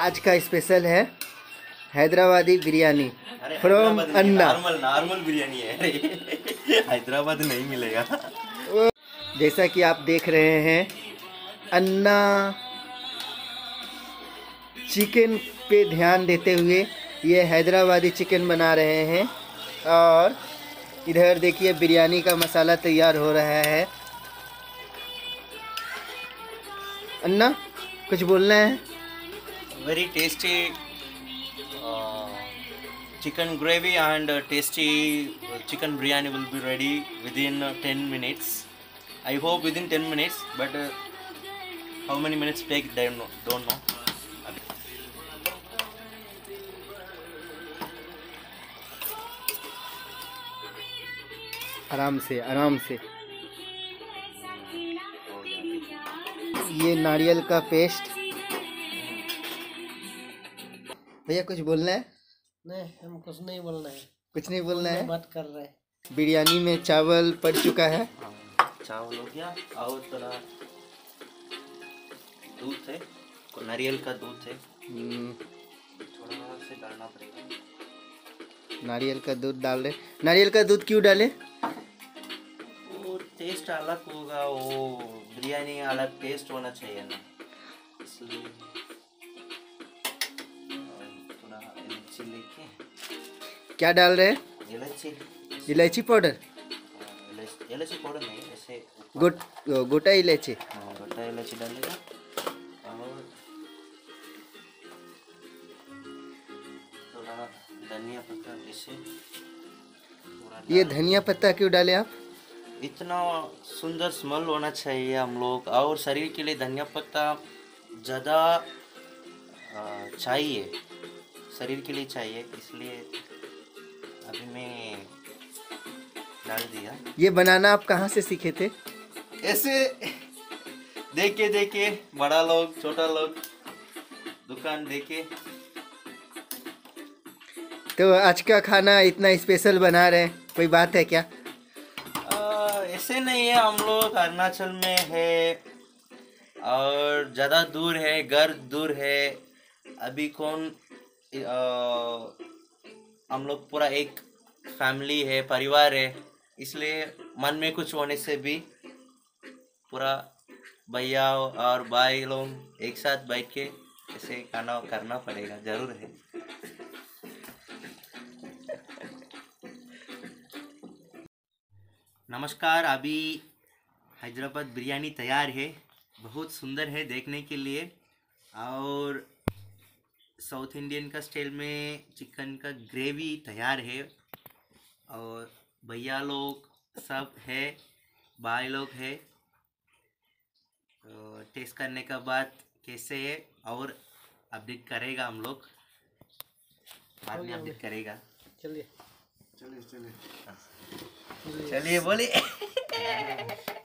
आज का स्पेशल है Hyderabadi biryani from Anna. Normal normal biryani है। हैदराबाद नहीं मिलेगा। जैसा कि आप देख रहे हैं अन्ना चिकन पे ध्यान देते हुए ये हैदराबादी चिकन बना रहे हैं और इधर देखिए बिरयानी का मसाला तैयार हो रहा है। अन्ना कुछ बोलना है? Very tasty uh, chicken gravy and uh, tasty uh, chicken biryani will be ready within uh, 10 minutes i hope within 10 minutes but uh, how many minutes take they don't know, आराम से आराम से ये नारियल का पेस्ट भैया कुछ बोलना है? नहीं हम कुछ नहीं बोलना है। कुछ नहीं बोलना है? बात कर रहे हैं। बिरयानी में चावल पड़ चुका है। चावल हो गया। और थोड़ा दूध है। नारियल का दूध है। हम्म, थोड़ा से डालना पड़ेगा। नारियल का दूध डाल रहे नारियल का दूध क्यों डाले? वो टेस्ट अलग होगा। वो बिरयानी अलग टेस्ट होना चाहिए ना। इसलिए क्या डाल रहे हैं? इलायची। इलायची पाउडर? हाँ, इलायची इलायची पाउडर नहीं ऐसे गोट गोटा इलायची। हाँ, गोटा इलायची डालेगा और थोड़ा धनिया पत्ता इसे ये धनिया पत्ता क्यों डाले आप? इतना सुंदर स्मेल होना चाहिए हम लोग और शरीर के लिए धनिया पत्ता ज़्यादा चाहिए। शरीर के लिए चाहिए इसलिए अभी मैं डाल दिया। ये बनाना आप कहाँ से सीखे थे? ऐसे देखे देखे बड़ा लोग छोटा लोग दुकान देखे। तो आज का खाना इतना स्पेशल बना रहे हैं कोई बात है क्या? ऐसे नहीं है हम लोग अरुणाचल में है और ज़्यादा दूर है घर दूर है। अभी कौन आ, हम लोग पूरा एक फैमिली है, परिवार है, इसलिए मन में कुछ होने से भी पूरा भैया और भाई लोग एक साथ बैठ के ऐसे खाना करना पड़ेगा, ज़रूर है। नमस्कार, अभी हैदराबाद बिरयानी तैयार है, बहुत सुंदर है देखने के लिए। और साउथ इंडियन का स्टाइल में चिकन का ग्रेवी तैयार है और भैया लोग सब है भाई लोग है। तो टेस्ट करने का बाद कैसे है और अपडेट करेगा हम लोग। बाद में अपडेट करेगा। चलिए। चलिए बोलिए।